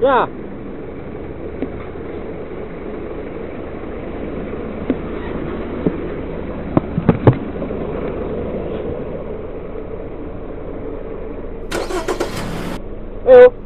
Yeah. Hey.